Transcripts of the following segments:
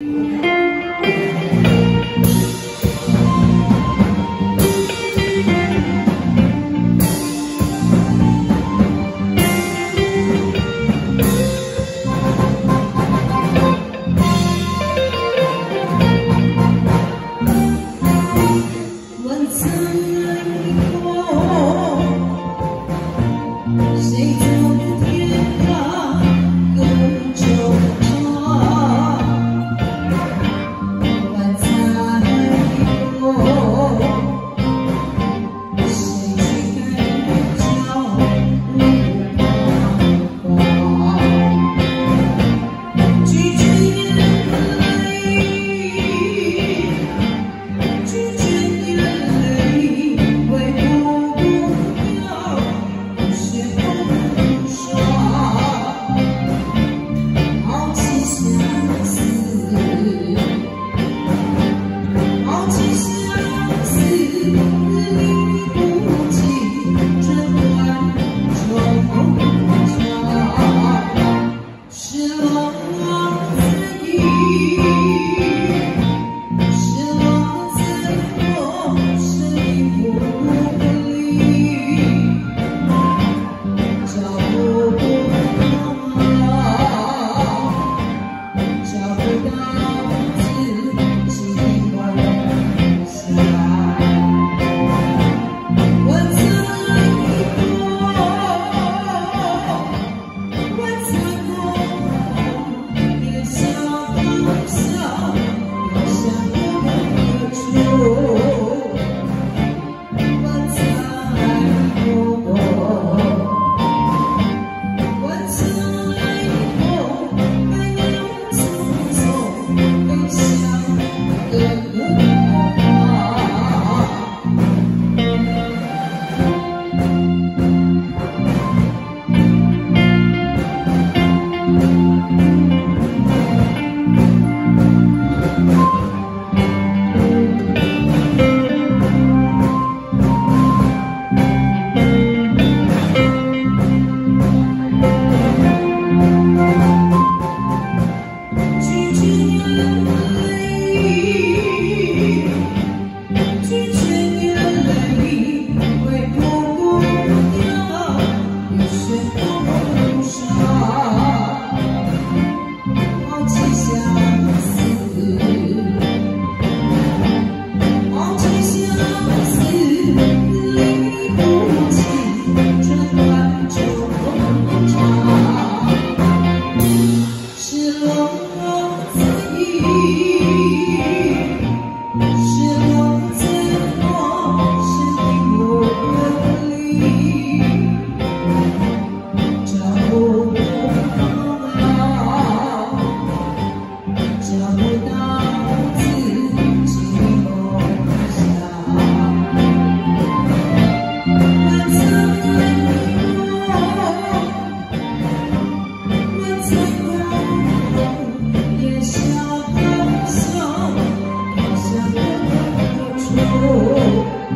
Yeah. Oh.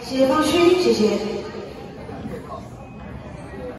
谢谢方旭，谢谢。